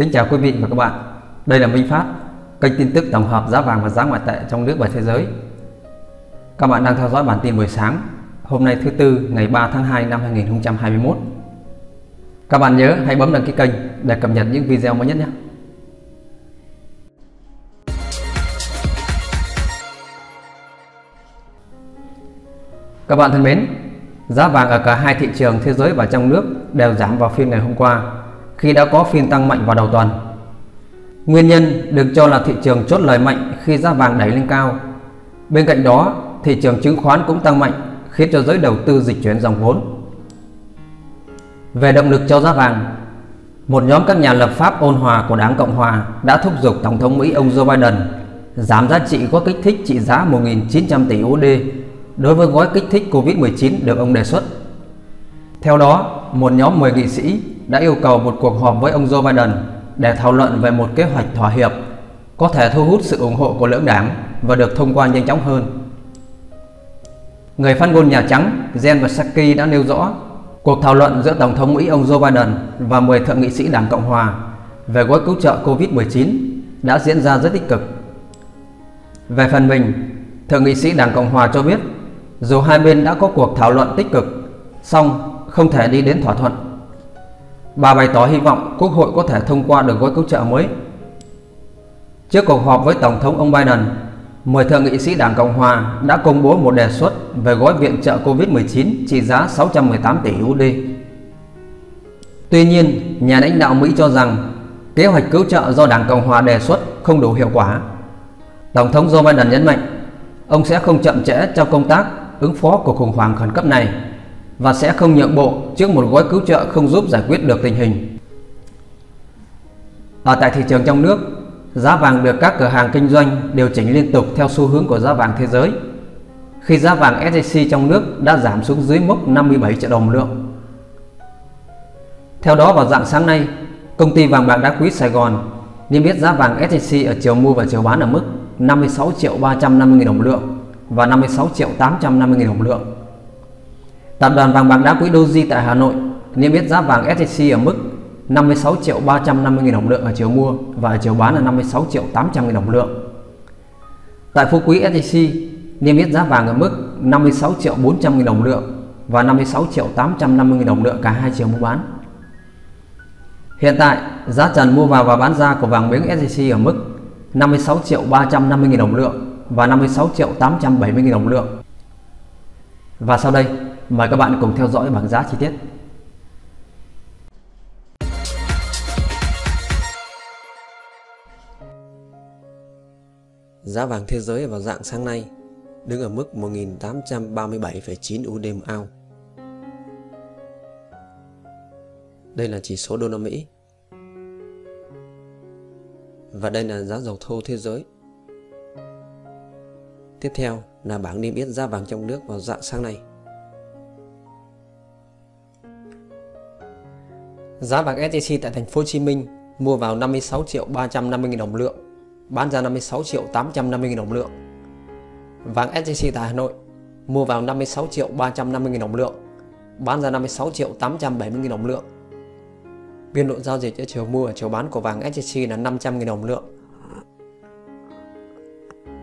Kính chào quý vị và các bạn. Đây là Minh Phát, kênh tin tức tổng hợp giá vàng và giá ngoại tệ trong nước và thế giới. Các bạn đang theo dõi bản tin buổi sáng, hôm nay thứ tư ngày 3 tháng 2 năm 2021. Các bạn nhớ hãy bấm đăng ký kênh để cập nhật những video mới nhất nhé. Các bạn thân mến, giá vàng ở cả hai thị trường thế giới và trong nước đều giảm vào phiên ngày hôm qua khi đã có phiên tăng mạnh vào đầu tuần. Nguyên nhân được cho là thị trường chốt lời mạnh khi giá vàng đẩy lên cao. Bên cạnh đó, thị trường chứng khoán cũng tăng mạnh khiến cho giới đầu tư dịch chuyển dòng vốn. Về động lực cho giá vàng, một nhóm các nhà lập pháp ôn hòa của Đảng Cộng Hòa đã thúc giục Tổng thống Mỹ ông Joe Biden giảm giá trị gói kích thích trị giá 1.900 tỷ USD đối với gói kích thích COVID-19 được ông đề xuất. Theo đó, một nhóm 10 nghị sĩ đã yêu cầu một cuộc họp với ông Joe Biden để thảo luận về một kế hoạch thỏa hiệp có thể thu hút sự ủng hộ của lưỡng đảng và được thông qua nhanh chóng hơn. Người phát ngôn Nhà Trắng Jen Psaki đã nêu rõ cuộc thảo luận giữa Tổng thống Mỹ ông Joe Biden và 10 thượng nghị sĩ Đảng Cộng Hòa về gói cứu trợ COVID-19 đã diễn ra rất tích cực. Về phần mình, Thượng nghị sĩ Đảng Cộng Hòa cho biết dù hai bên đã có cuộc thảo luận tích cực, song không thể đi đến thỏa thuận. Bà bày tỏ hy vọng Quốc hội có thể thông qua được gói cứu trợ mới. Trước cuộc họp với Tổng thống ông Biden, 10 thượng nghị sĩ Đảng Cộng Hòa đã công bố một đề xuất về gói viện trợ COVID-19 trị giá 618 tỷ USD. Tuy nhiên, nhà lãnh đạo Mỹ cho rằng kế hoạch cứu trợ do Đảng Cộng Hòa đề xuất không đủ hiệu quả. Tổng thống Joe Biden nhấn mạnh, ông sẽ không chậm trễ trong công tác ứng phó của khủng hoảng khẩn cấp này và sẽ không nhượng bộ trước một gói cứu trợ không giúp giải quyết được tình hình. Ở tại thị trường trong nước, giá vàng được các cửa hàng kinh doanh điều chỉnh liên tục theo xu hướng của giá vàng thế giới. Khi giá vàng SJC trong nước đã giảm xuống dưới mốc 57 triệu đồng/lượng. Theo đó vào dạng sáng nay, công ty vàng bạc đá quý Sài Gòn niêm yết giá vàng SJC ở chiều mua và chiều bán ở mức 56 triệu 350 000 đồng lượng và 56 triệu 850 000 đồng lượng. Tập đoàn vàng bạc đá quý Doji tại Hà Nội niêm yết giá vàng SJC ở mức 56 triệu 350 000 đồng lượng ở chiều mua và ở chiều bán là 56 triệu 800 000 đồng lượng. Tại Phú Quý SJC niêm yết giá vàng ở mức 56 triệu 400 000 đồng lượng và 56 triệu 850 000 đồng lượng cả hai chiều mua bán. Hiện tại, giá trần mua vào và bán ra của vàng miếng SJC ở mức 56 triệu 350 000 đồng lượng và 56 triệu 870 000 đồng lượng. Và sau đây, mời các bạn cùng theo dõi bảng giá chi tiết. Giá vàng thế giới vào dạng sáng nay đứng ở mức 1.837,9 USD một ounce. Đây là chỉ số đô la Mỹ. Và đây là giá dầu thô thế giới. Tiếp theo là bảng niêm yết giá vàng trong nước vào dạng sáng nay. Giá vàng SJC tại thành phố Hồ Chí Minh mua vào 56 triệu 350 000 đồng lượng, bán ra 56 triệu 850 000 đồng lượng. Vàng SJC tại Hà Nội mua vào 56 triệu 350 000 đồng lượng, bán ra 56 triệu 870 000 đồng lượng. Biên độ giao dịch giữa chiều mua và chiều bán của vàng SJC là 500 000 đồng lượng.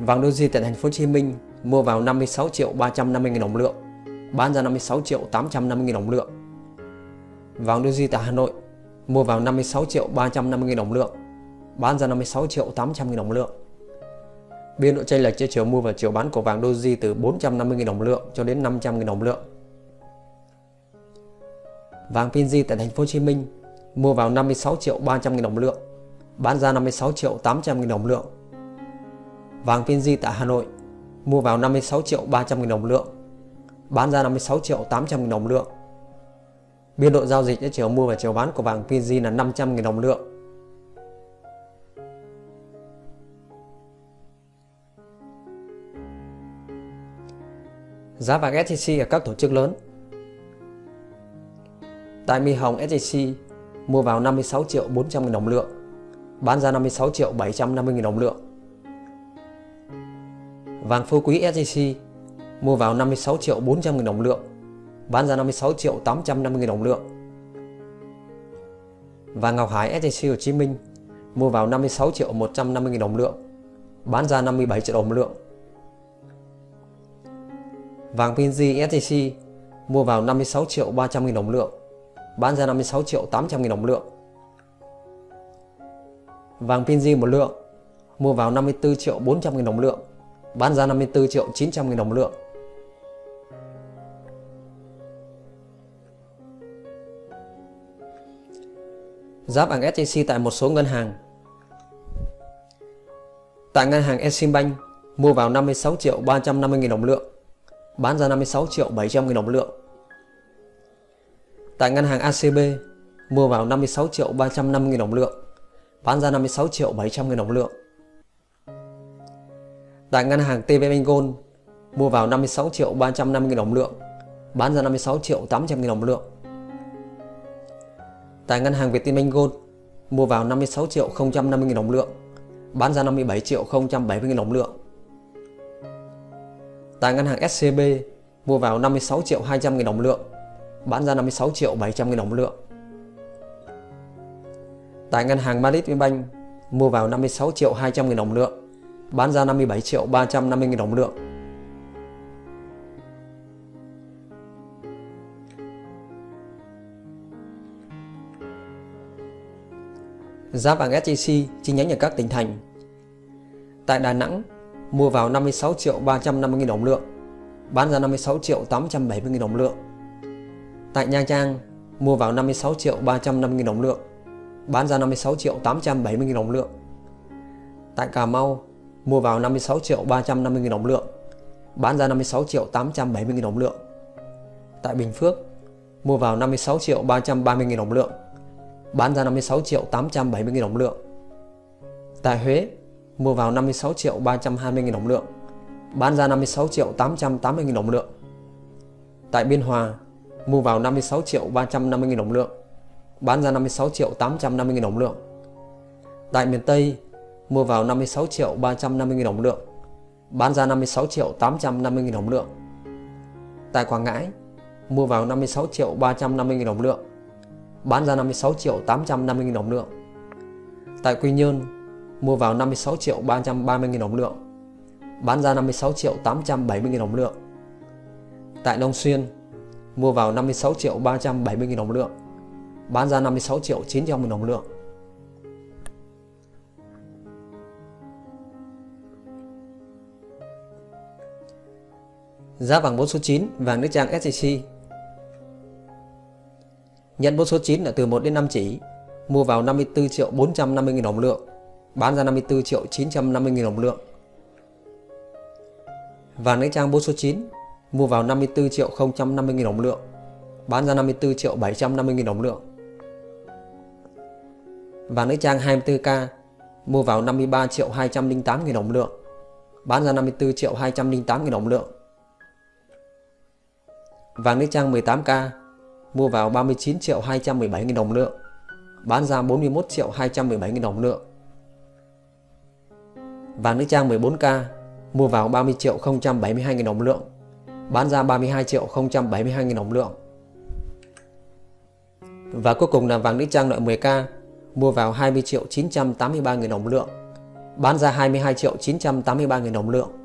Vàng Doji tại thành phố Hồ Chí Minh mua vào 56 triệu 350 000 đồng lượng, bán ra 56 triệu 850 000 đồng lượng. Vàng Doji tại Hà Nội mua vào 56 triệu 350 000 đồng lượng, bán ra 56 triệu 800 000 đồng lượng. Biên độ chênh lệch giữa chiều mua và chiều bán của vàng Doji từ 450 000 đồng lượng cho đến 500 000 đồng lượng. Vàng Pinji tại thành phố Hồ Chí Minh mua vào 56 triệu 300 000 đồng lượng, bán ra 56 triệu 800 000 đồng lượng. Vàng Pinji tại Hà Nội mua vào 56 triệu 300 000 đồng lượng, bán ra 56 triệu 800 000 đồng lượng. Biên độ giao dịch giữa chiều mua và chiều bán của vàng PG là 500.000 đồng lượng. Giá vàng SJC ở các tổ chức lớn Tại Mi Hồng SJC mua vào 56 triệu 400 000 đồng lượng, bán ra 56 triệu 750 000 đồng lượng. Vàng phú quý SJC mua vào 56 triệu 400 000 đồng lượng, bán ra 56 triệu 850 nghìn đồng lượng. Và Ngọc Hải SJC Hồ Chí Minh mua vào 56 triệu 150 nghìn đồng lượng, bán ra 57 triệu đồng một lượng. Vàng PNG SJC mua vào 56 triệu 300 nghìn đồng lượng, bán ra 56 triệu 800 nghìn đồng lượng. Vàng PNG một lượng mua vào 54 triệu 400 nghìn đồng lượng, bán ra 54 triệu 900 nghìn đồng lượng. Giá vàng SJC tại một số ngân hàng Tại ngân hàng Eximbank mua vào 56 triệu 350 nghìn đồng lượng, bán ra 56 triệu 700 nghìn đồng lượng. Tại ngân hàng ACB mua vào 56 triệu 350 nghìn đồng lượng, bán ra 56 triệu 700 nghìn đồng lượng. Tại ngân hàng TVB Gold mua vào 56 triệu 350 nghìn đồng lượng, bán ra 56 triệu 800 nghìn đồng lượng. Tại ngân hàng Vietinbank Gold mua vào 56 triệu 050 nghìn đồng lượng, bán ra 57 triệu 070 nghìn đồng lượng. Tại ngân hàng SCB mua vào 56 triệu 200 nghìn đồng lượng, bán ra 56 triệu 700 nghìn đồng lượng. Tại ngân hàng Madrid mua vào 56 triệu 200 nghìn đồng lượng, bán ra 57 triệu 350 nghìn đồng lượng. Giá vàng SJC chi nhánh ở các tỉnh thành Tại Đà Nẵng mua vào 56 triệu 350 nghìn đồng lượng bán ra 56 triệu 870 nghìn đồng lượng Tại Nha Trang mua vào 56 triệu 350 nghìn đồng lượng bán ra 56 triệu 870 nghìn đồng lượng Tại Cà Mau mua vào 56 triệu 350 nghìn đồng lượng bán ra 56 triệu 870 nghìn đồng lượng Tại Bình Phước mua vào 56 triệu 330 nghìn đồng lượng bán ra 56 triệu 870 nghìn đồng lượng. Tại Huế, mua vào 56 triệu 320 nghìn đồng lượng, bán ra 56 triệu 880 nghìn đồng lượng. Tại Biên Hòa, mua vào 56 triệu 350 nghìn đồng lượng, bán ra 56 triệu 850 nghìn đồng lượng. Tại miền Tây, mua vào 56 triệu 350 nghìn đồng lượng, bán ra 56 triệu 850 nghìn đồng lượng. Tại Quảng Ngãi, mua vào 56 triệu 350 nghìn đồng lượng, bán ra 56 triệu 850 nghìn đồng lượng. Tại Quy Nhơn, mua vào 56 triệu 330 nghìn đồng lượng, bán ra 56 triệu 870 nghìn đồng lượng. Tại Long Xuyên, mua vào 56 triệu 370 nghìn đồng lượng, bán ra 56 triệu 900 nghìn đồng lượng. Giá vàng 4 số 9 vàng nước trang SJC Nhận vô số 9 là từ 1 đến 5 chỉ, mua vào 54 triệu 450 nghìn đồng lượng, bán ra 54 triệu 950 nghìn đồng lượng. Vàng nữ trang bố số 9, mua vào 54 triệu 050 nghìn đồng lượng, bán ra 54 triệu 750 nghìn đồng lượng. Vàng nữ trang 24K, mua vào 53 triệu 208 nghìn đồng lượng, bán ra 54 triệu 208 nghìn đồng lượng. Vàng nữ trang 18K, mua vào 39 triệu 217 nghìn đồng lượng, bán ra 41 triệu 217 nghìn đồng lượng. Vàng nữ trang 14K mua vào 30 triệu 072 nghìn đồng lượng, bán ra 32 triệu 072 nghìn đồng lượng. Và cuối cùng là vàng nữ trang loại 10K mua vào 20 triệu 983 nghìn đồng lượng, bán ra 22 triệu 983 nghìn đồng lượng.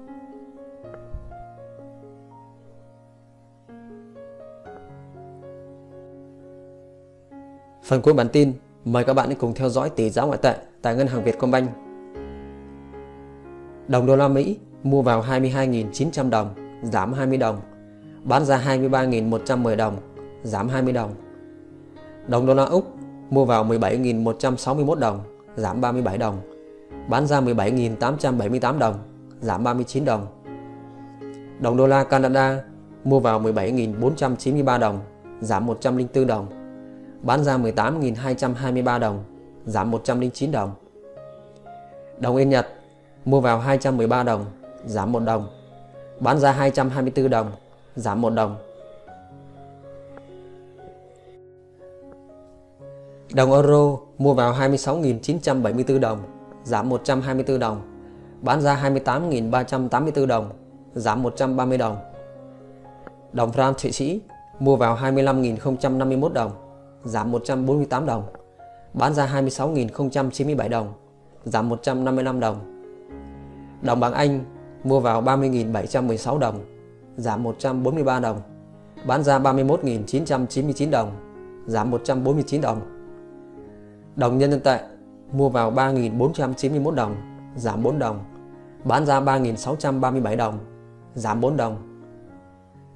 Phần cuối bản tin, mời các bạn cùng theo dõi tỷ giá ngoại tệ tại Ngân hàng Vietcombank. Đồng đô la Mỹ mua vào 22.900 đồng, giảm 20 đồng, bán ra 23.110 đồng, giảm 20 đồng. Đồng đô la Úc mua vào 17.161 đồng, giảm 37 đồng, bán ra 17.878 đồng, giảm 39 đồng. Đồng đô la Canada mua vào 17.493 đồng, giảm 104 đồng, bán ra 18.223 đồng, giảm 109 đồng. Đồng Yên Nhật mua vào 213 đồng, giảm 1 đồng, bán ra 224 đồng, giảm 1 đồng. Đồng euro mua vào 26.974 đồng, giảm 124 đồng, bán ra 28.384 đồng, giảm 130 đồng. Đồng franc Thụy Sĩ mua vào 25.051 đồng, giảm 148 đồng, bán ra 26.097 đồng, giảm 155 đồng. Đồng bảng Anh mua vào 30.716 đồng, giảm 143 đồng, bán ra 31.999 đồng, giảm 149 đồng. Đồng nhân dân tệ mua vào 3.491 đồng, giảm 4 đồng, bán ra 3.637 đồng, giảm 4 đồng.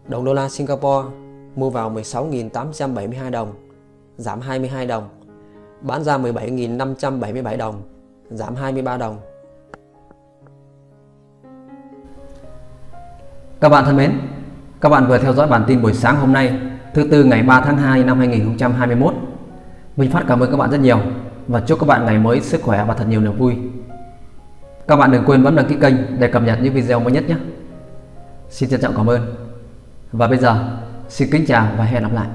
Đồng đô la Singapore mua vào 16.872 đồng, giảm 22 đồng, bán ra 17.577 đồng, giảm 23 đồng. Các bạn thân mến, các bạn vừa theo dõi bản tin buổi sáng hôm nay, thứ tư ngày 3 tháng 2 năm 2021. Minh Phát cảm ơn các bạn rất nhiều và chúc các bạn ngày mới sức khỏe và thật nhiều niềm vui. Các bạn đừng quên bấm đăng ký kênh để cập nhật những video mới nhất nhé. Xin trân trọng cảm ơn. Và bây giờ, xin kính chào và hẹn gặp lại.